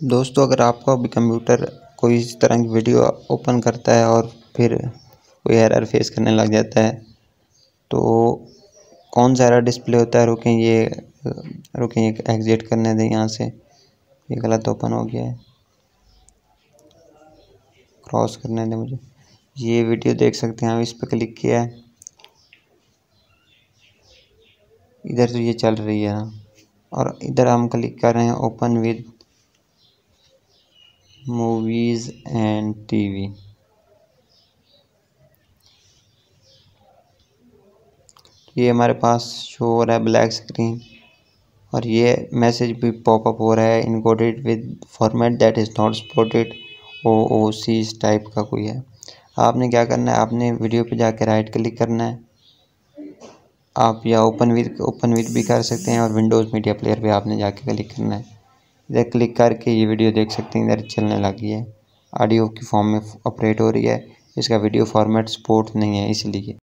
दोस्तों, अगर आपका भी कंप्यूटर कोई इस तरह की वीडियो ओपन करता है और फिर कोई एरर फेस करने लग जाता है तो कौन सा एरर डिस्प्ले होता है? रुकें, ये रुकें ये एग्ज़िट करने दें यहाँ से। ये गलत ओपन हो गया है। क्रॉस करने दें मुझे। ये वीडियो देख सकते हैं हम इस पर क्लिक किया है। इधर तो ये चल रही है। और इधर हम क्लिक कर रहे हैं open with movies and TV ये हमारे पास शो हो रहा है ब्लैक स्क्रीन और ये मैसेज भी पॉपअप हो रहा है encoded with format that is not supported O O C इस टाइप का कोई है। आपने क्या करना है? आपने वीडियो पे जाकर राइट क्लिक करना है। आप या ओपन विद ओपन विद भी कर सकते हैं और विंडोज़ मीडिया प्लेयर पे आपने जाके क्लिक करना है। इधर क्लिक करके ये वीडियो देख सकते हैं, इधर चलने लगी है। ऑडियो की फॉर्म में ऑपरेट हो रही है। इसका वीडियो फॉर्मेट सपोर्ट नहीं है, इसलिए।